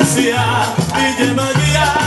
esencia y lleva guía.